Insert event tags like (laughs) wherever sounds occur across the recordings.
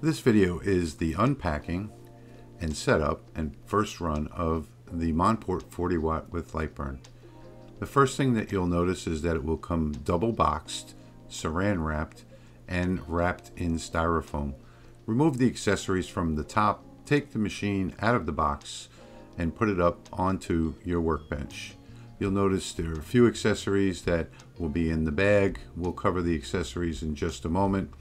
This video is the unpacking and setup and first run of the Monport 40 watt with Lightburn. The first thing that you'll notice is that it will come double boxed, saran wrapped, and wrapped in styrofoam. Remove the accessories from the top, take the machine out of the box, and put it up onto your workbench. You'll notice there are a few accessories that will be in the bag. We'll cover the accessories in just a moment.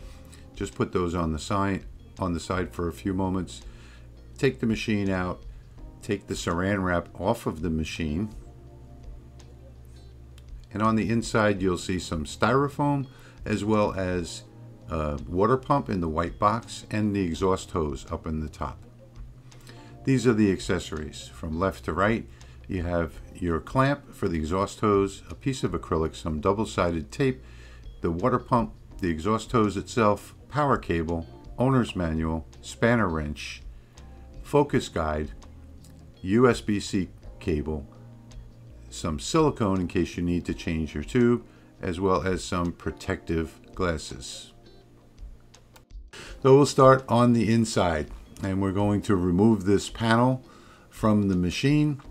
Just put those on the side on the side for a few moments. Take the machine out. Take the saran wrap off of the machine. And on the inside you'll see some styrofoam as well as a water pump in the white box and the exhaust hose up in the top. These are the accessories from left to right. You have your clamp for the exhaust hose, a piece of acrylic, some double-sided tape, the water pump, the exhaust hose itself, power cable, owner's manual, spanner wrench, focus guide, USB-C cable, some silicone in case you need to change your tube, as well as some protective glasses. So we'll start on the inside and we're going to remove this panel from the machine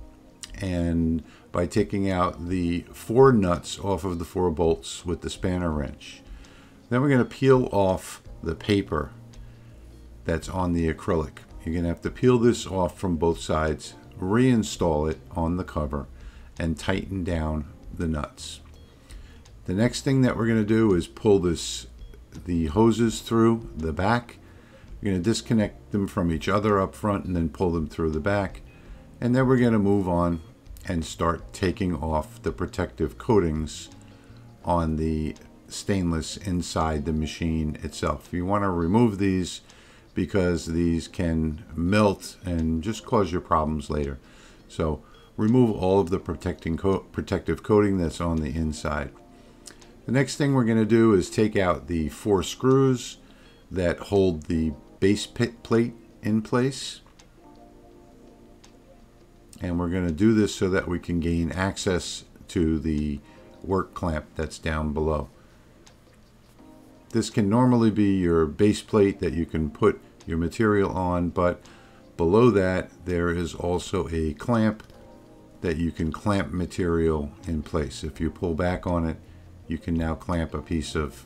and by taking out the four nuts off of the four bolts with the spanner wrench. Then we're going to peel off the paper that's on the acrylic. You're going to have to peel this off from both sides, reinstall it on the cover, and tighten down the nuts. The next thing that we're going to do is pull this the hoses through the back. We're going to disconnect them from each other up front and then pull them through the back. And then we're going to move on and start taking off the protective coatings on the stainless inside the machine itself. You want to remove these because these can melt and just cause you problems later. So remove all of the protecting co protective coating that's on the inside. The next thing we're going to do is take out the four screws that hold the base pit plate in place and we're going to do this so that we can gain access to the work clamp that's down below. This can normally be your base plate that you can put your material on, but below that there is also a clamp that you can clamp material in place. If you pull back on it, you can now clamp a piece of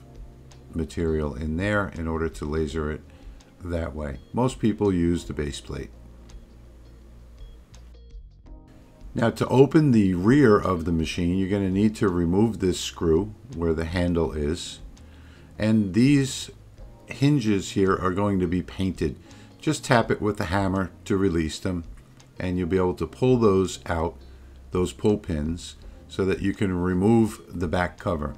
material in there in order to laser it that way. Most people use the base plate. Now to open the rear of the machine, you're going to need to remove this screw where the handle is. And these hinges here are going to be painted. Just tap it with the hammer to release them. And you'll be able to pull those out, those pull pins, so that you can remove the back cover.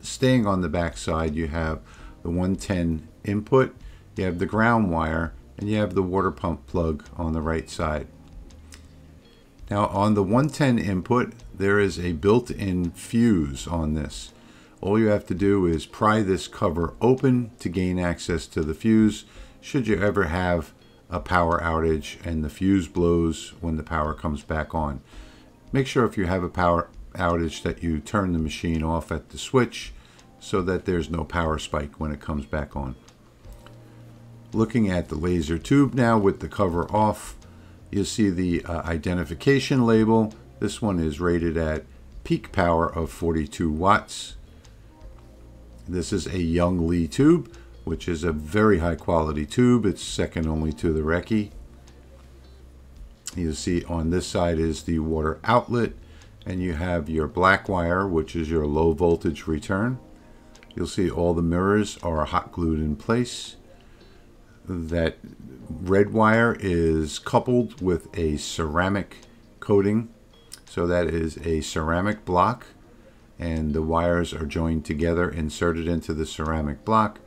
Staying on the back side, you have the 110 input, you have the ground wire, and you have the water pump plug on the right side. Now on the 110 input, there is a built-in fuse on this. All you have to do is pry this cover open to gain access to the fuse should you ever have a power outage and the fuse blows when the power comes back on. Make sure if you have a power outage that you turn the machine off at the switch so that there's no power spike when it comes back on. Looking at the laser tube now with the cover off, You'll see the uh, identification label. This one is rated at peak power of 42 watts. This is a Yongli tube, which is a very high quality tube. It's second only to the Reci. You'll see on this side is the water outlet, and you have your black wire, which is your low voltage return. You'll see all the mirrors are hot glued in place. That red wire is coupled with a ceramic coating. So that is a ceramic block and the wires are joined together, inserted into the ceramic block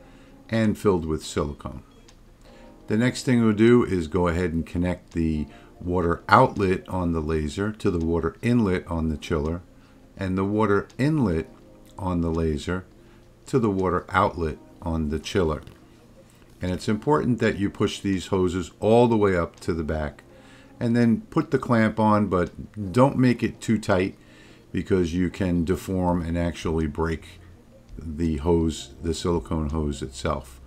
and filled with silicone. The next thing we'll do is go ahead and connect the water outlet on the laser to the water inlet on the chiller and the water inlet on the laser to the water outlet on the chiller. And it's important that you push these hoses all the way up to the back and then put the clamp on, but don't make it too tight because you can deform and actually break the hose, the silicone hose itself.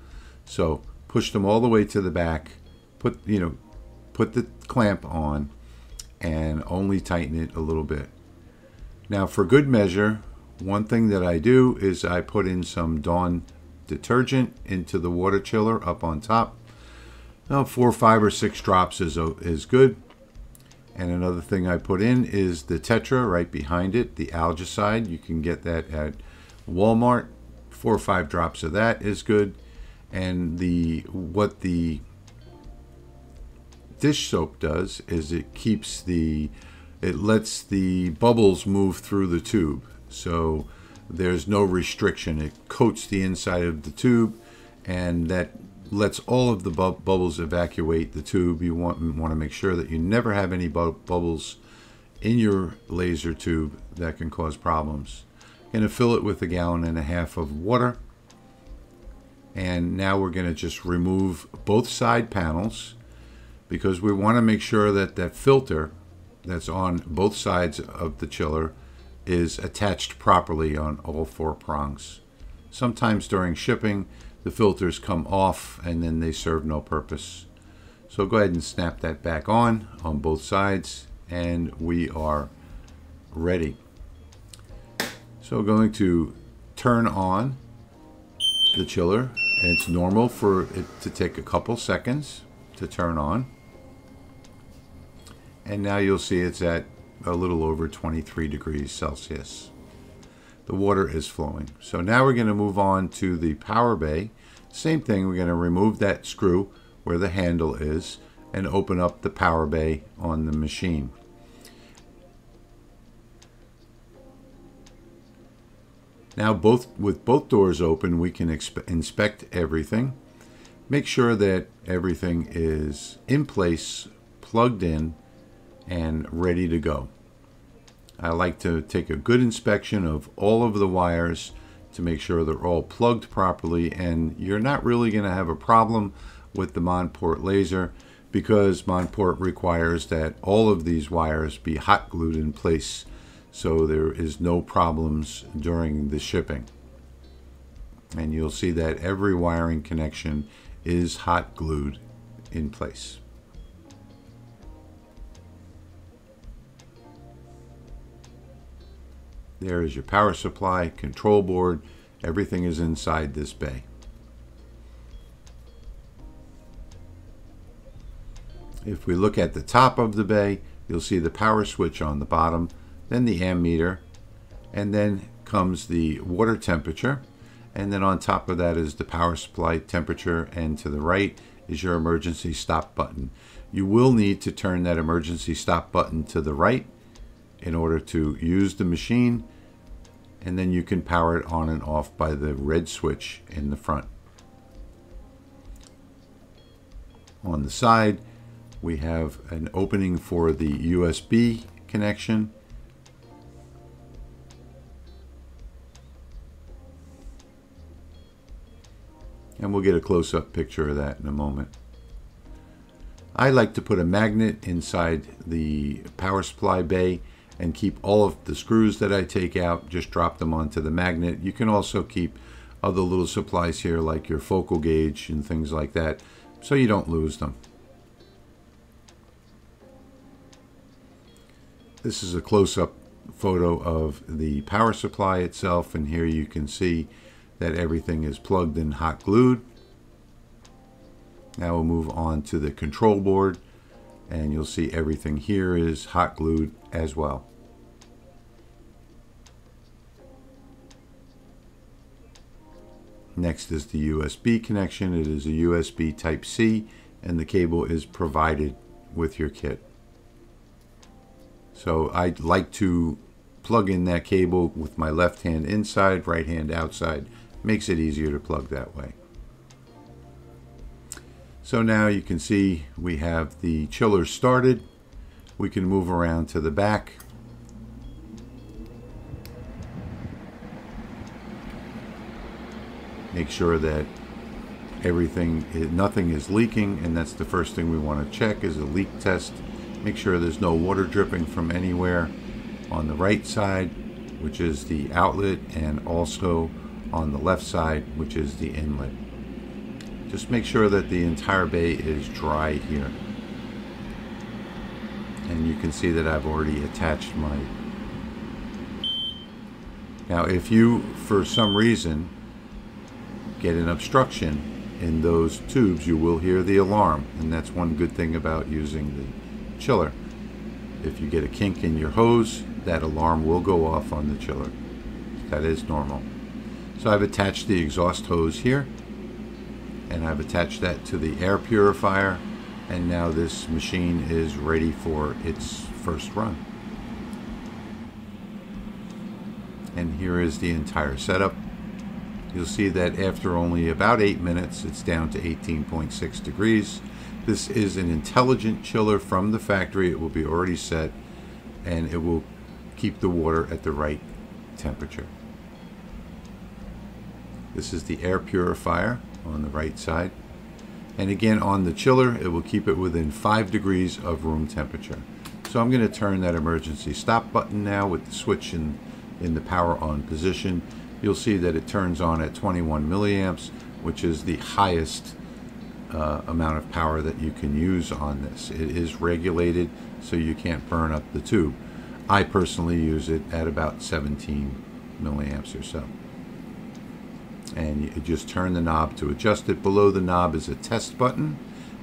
So push them all the way to the back, put, you know, put the clamp on and only tighten it a little bit. Now for good measure, one thing that I do is I put in some Dawn detergent into the water chiller up on top. Now four, five, or six drops is, is good. And another thing I put in is the Tetra right behind it, the algicide. You can get that at Walmart. Four or five drops of that is good. And the what the dish soap does is it keeps the it lets the bubbles move through the tube. So there's no restriction. It coats the inside of the tube and that lets all of the bu bubbles evacuate the tube. You want, want to make sure that you never have any bu bubbles in your laser tube that can cause problems. Going to fill it with a gallon and a half of water. And now we're going to just remove both side panels because we want to make sure that that filter that's on both sides of the chiller is attached properly on all four prongs. Sometimes during shipping, the filters come off and then they serve no purpose. So go ahead and snap that back on on both sides and we are ready. So going to turn on the chiller. It's normal for it to take a couple seconds to turn on. And now you'll see it's at a little over 23 degrees Celsius. The water is flowing. So now we're going to move on to the power bay. Same thing, we're going to remove that screw where the handle is and open up the power bay on the machine. Now both with both doors open we can inspect everything. Make sure that everything is in place, plugged in, and ready to go. I like to take a good inspection of all of the wires to make sure they're all plugged properly and you're not really going to have a problem with the Monport laser because Monport requires that all of these wires be hot glued in place so there is no problems during the shipping. And you'll see that every wiring connection is hot glued in place. There is your power supply, control board, everything is inside this bay. If we look at the top of the bay, you'll see the power switch on the bottom, then the ammeter, and then comes the water temperature, and then on top of that is the power supply temperature, and to the right is your emergency stop button. You will need to turn that emergency stop button to the right in order to use the machine and then you can power it on and off by the red switch in the front. On the side we have an opening for the USB connection and we'll get a close-up picture of that in a moment. I like to put a magnet inside the power supply bay and keep all of the screws that I take out, just drop them onto the magnet. You can also keep other little supplies here like your focal gauge and things like that so you don't lose them. This is a close-up photo of the power supply itself and here you can see that everything is plugged and hot glued. Now we'll move on to the control board and you'll see everything here is hot glued as well. Next is the USB connection. It is a USB type C and the cable is provided with your kit. So I like to plug in that cable with my left hand inside, right hand outside. Makes it easier to plug that way. So now you can see we have the chiller started. We can move around to the back. Make sure that everything, eh, nothing is leaking, and that's the first thing we want to check is a leak test. Make sure there's no water dripping from anywhere on the right side, which is the outlet, and also on the left side, which is the inlet. Just make sure that the entire bay is dry here. And you can see that I've already attached my... Now if you, for some reason, get an obstruction in those tubes, you will hear the alarm. And that's one good thing about using the chiller. If you get a kink in your hose, that alarm will go off on the chiller. That is normal. So I've attached the exhaust hose here and I've attached that to the air purifier and now this machine is ready for its first run. And here is the entire setup. You'll see that after only about 8 minutes it's down to 18.6 degrees. This is an intelligent chiller from the factory. It will be already set and it will keep the water at the right temperature. This is the air purifier on the right side. And again, on the chiller, it will keep it within 5 degrees of room temperature. So I'm going to turn that emergency stop button now with the switch in, in the power on position. You'll see that it turns on at 21 milliamps, which is the highest uh, amount of power that you can use on this. It is regulated so you can't burn up the tube. I personally use it at about 17 milliamps or so. And you just turn the knob to adjust it. Below the knob is a test button.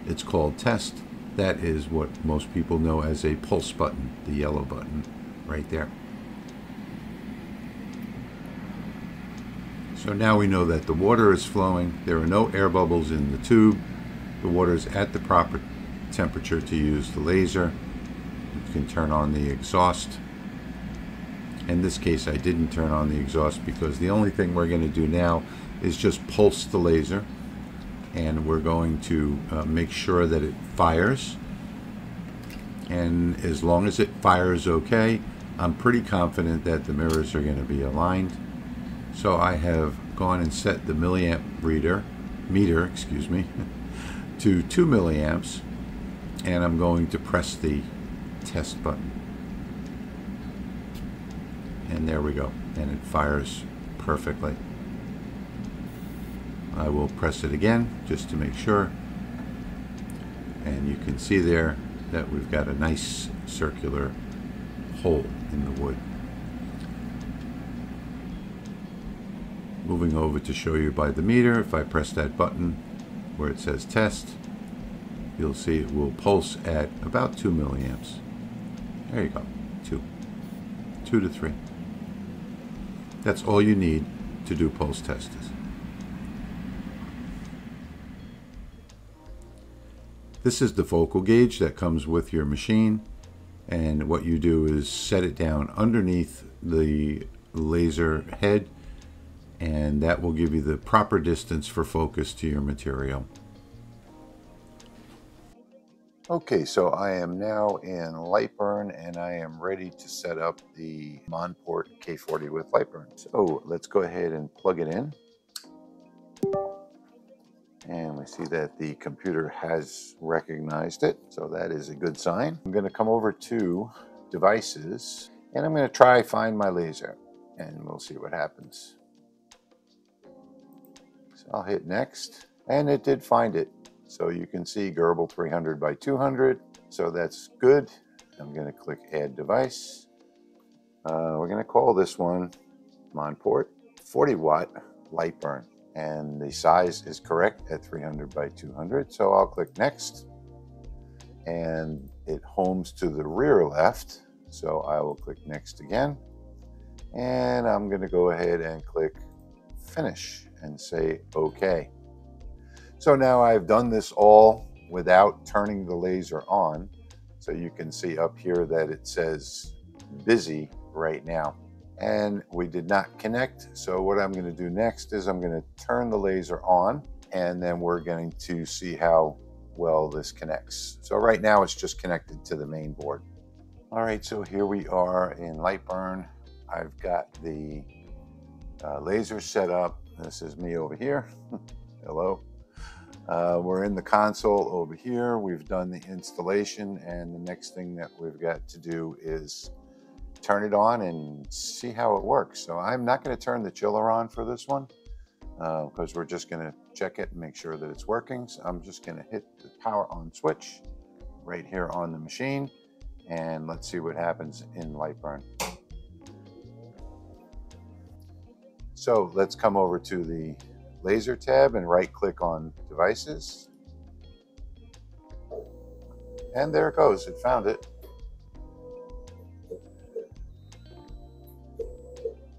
It's called test. That is what most people know as a pulse button, the yellow button right there. So now we know that the water is flowing. There are no air bubbles in the tube. The water is at the proper temperature to use the laser. You can turn on the exhaust. In this case, I didn't turn on the exhaust because the only thing we're going to do now is just pulse the laser. And we're going to uh, make sure that it fires. And as long as it fires okay, I'm pretty confident that the mirrors are going to be aligned. So I have gone and set the milliamp reader, meter, excuse me, (laughs) to 2 milliamps and I'm going to press the test button and there we go and it fires perfectly I will press it again just to make sure and you can see there that we've got a nice circular hole in the wood moving over to show you by the meter if I press that button where it says test, you'll see it will pulse at about 2 milliamps. There you go, 2. 2 to 3. That's all you need to do pulse tests. This is the focal gauge that comes with your machine and what you do is set it down underneath the laser head and that will give you the proper distance for focus to your material. Okay, so I am now in Lightburn and I am ready to set up the Monport K40 with Lightburn. So let's go ahead and plug it in. And we see that the computer has recognized it, so that is a good sign. I'm going to come over to Devices, and I'm going to try Find My Laser, and we'll see what happens. So I'll hit next and it did find it. So you can see GRBL 300 by 200. So that's good. I'm going to click add device. Uh, we're going to call this one Monport 40 watt Lightburn and the size is correct at 300 by 200. So I'll click next and it homes to the rear left. So I will click next again and I'm going to go ahead and click finish and say OK. So now I've done this all without turning the laser on. So you can see up here that it says busy right now. And we did not connect. So what I'm going to do next is I'm going to turn the laser on and then we're going to see how well this connects. So right now it's just connected to the main board. All right, so here we are in Lightburn. I've got the uh, laser set up this is me over here. (laughs) Hello. Uh, we're in the console over here. We've done the installation and the next thing that we've got to do is turn it on and see how it works. So I'm not going to turn the chiller on for this one because uh, we're just going to check it and make sure that it's working. So I'm just going to hit the power on switch right here on the machine and let's see what happens in Lightburn. So let's come over to the laser tab and right click on devices. And there it goes, it found it.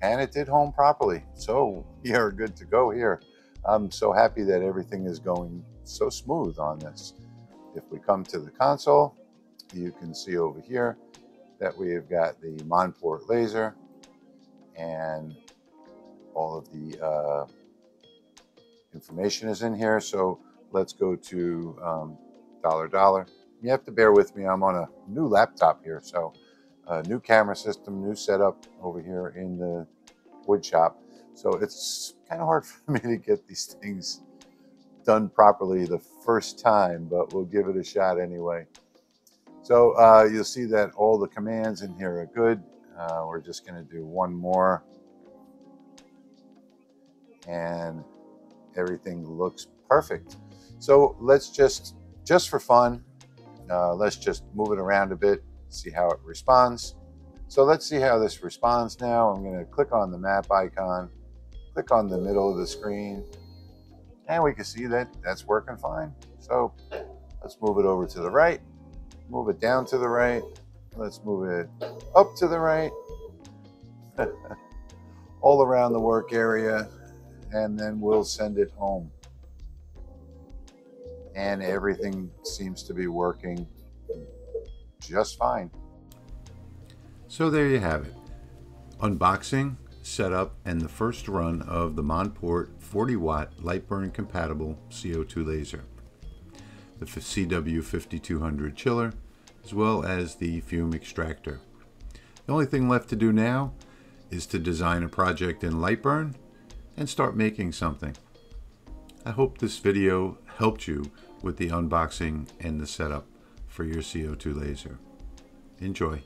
And it did home properly. So we are good to go here. I'm so happy that everything is going so smooth on this. If we come to the console, you can see over here that we have got the Monport laser and all of the uh, information is in here. So let's go to um, dollar dollar. You have to bear with me. I'm on a new laptop here. So new camera system, new setup over here in the wood shop. So it's kind of hard (laughs) for me to get these things done properly the first time, but we'll give it a shot anyway. So uh, you'll see that all the commands in here are good. Uh, we're just going to do one more. And everything looks perfect. So let's just, just for fun, uh, let's just move it around a bit, see how it responds. So let's see how this responds now. I'm going to click on the map icon, click on the middle of the screen, and we can see that that's working fine. So let's move it over to the right, move it down to the right, let's move it up to the right, (laughs) all around the work area, and then we'll send it home. And everything seems to be working just fine. So there you have it. Unboxing, setup, and the first run of the Monport 40 watt Lightburn compatible CO2 laser. The CW5200 chiller, as well as the fume extractor. The only thing left to do now is to design a project in Lightburn and start making something. I hope this video helped you with the unboxing and the setup for your CO2 laser. Enjoy.